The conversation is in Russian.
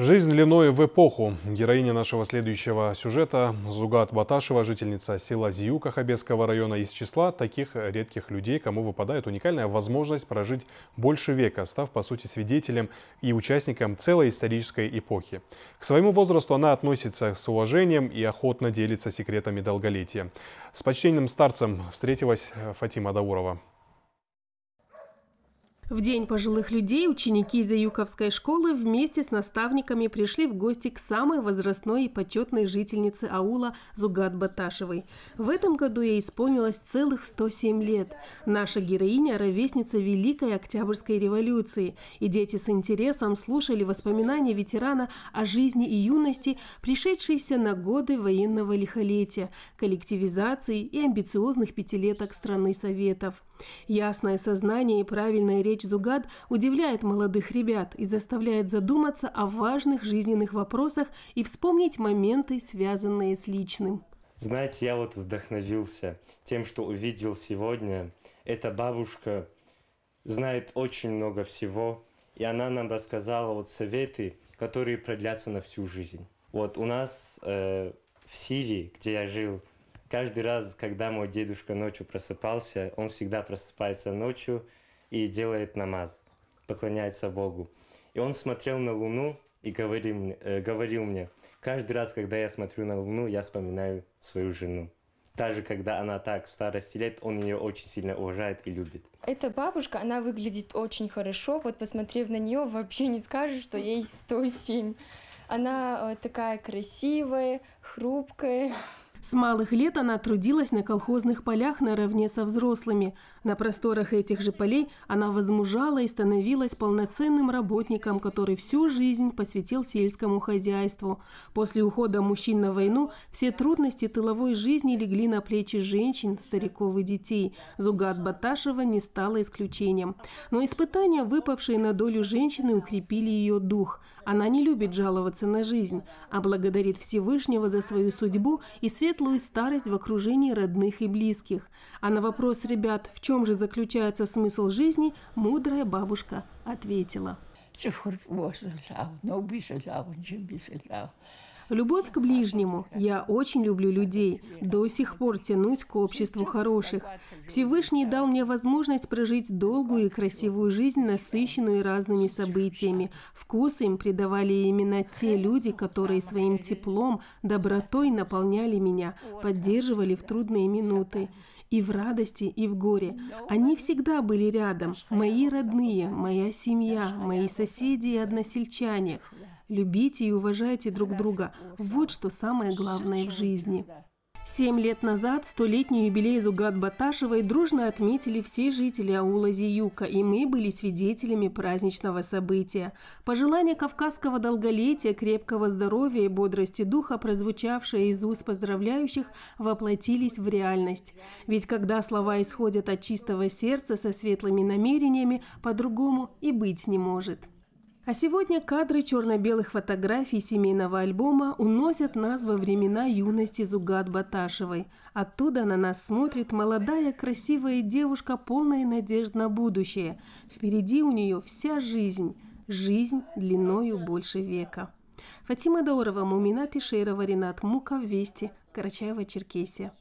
Жизнь длиной в эпоху. Героиня нашего следующего сюжета Зугат Баташева, жительница села Зиюка Хабесского района, из числа таких редких людей, кому выпадает уникальная возможность прожить больше века, став, по сути, свидетелем и участником целой исторической эпохи. К своему возрасту она относится с уважением и охотно делится секретами долголетия. С почтенным старцем встретилась Фатима Даурова. В День пожилых людей ученики Заюковской школы вместе с наставниками пришли в гости к самой возрастной и почетной жительнице аула Зугат Баташевой. В этом году ей исполнилось целых 107 лет. Наша героиня – ровесница Великой Октябрьской революции, и дети с интересом слушали воспоминания ветерана о жизни и юности, пришедшейся на годы военного лихолетия, коллективизации и амбициозных пятилеток страны Советов. Ясное сознание и правильная речь Зугад удивляет молодых ребят и заставляет задуматься о важных жизненных вопросах и вспомнить моменты, связанные с личным. Знаете, я вот вдохновился тем, что увидел сегодня. Эта бабушка знает очень много всего, и она нам рассказала вот советы, которые продлятся на всю жизнь. Вот у нас э, в Сирии, где я жил, Каждый раз, когда мой дедушка ночью просыпался, он всегда просыпается ночью и делает намаз, поклоняется Богу. И он смотрел на Луну и говорил, э, говорил мне, каждый раз, когда я смотрю на Луну, я вспоминаю свою жену. Даже когда она так в старости лет, он ее очень сильно уважает и любит. Эта бабушка, она выглядит очень хорошо. Вот посмотрев на нее, вообще не скажешь, что ей 107. Она э, такая красивая, хрупкая. С малых лет она трудилась на колхозных полях наравне со взрослыми. На просторах этих же полей она возмужала и становилась полноценным работником, который всю жизнь посвятил сельскому хозяйству. После ухода мужчин на войну все трудности тыловой жизни легли на плечи женщин, стариков и детей. Зугат Баташева не стала исключением. Но испытания, выпавшие на долю женщины, укрепили ее дух. Она не любит жаловаться на жизнь, а благодарит Всевышнего за свою судьбу и свет светлую старость в окружении родных и близких. А на вопрос ребят, в чем же заключается смысл жизни, мудрая бабушка ответила. Любовь к ближнему. Я очень люблю людей. До сих пор тянусь к обществу хороших. Всевышний дал мне возможность прожить долгую и красивую жизнь, насыщенную разными событиями. Вкус им придавали именно те люди, которые своим теплом, добротой наполняли меня, поддерживали в трудные минуты и в радости, и в горе. Они всегда были рядом, мои родные, моя семья, мои соседи и односельчане. Любите и уважайте друг друга. Вот что самое главное в жизни. Семь лет назад столетний юбилей Зугат Баташевой дружно отметили все жители аула Зиюка, и мы были свидетелями праздничного события. Пожелания кавказского долголетия, крепкого здоровья и бодрости духа, прозвучавшие из уст поздравляющих, воплотились в реальность. Ведь когда слова исходят от чистого сердца со светлыми намерениями, по-другому и быть не может. А сегодня кадры черно-белых фотографий семейного альбома уносят нас во времена юности Зугат Баташевой. Оттуда на нас смотрит молодая красивая девушка, полная надежд на будущее. Впереди у нее вся жизнь. Жизнь длиною больше века. Фатима Даурова, Мумина Тишейрова, Ренат Мука, Вести, Карачаева, Черкесия.